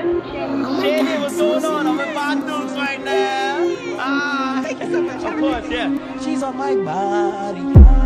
Shady, what's going on? I'm with my dudes right now. Ah, of course, yeah. She's on my body.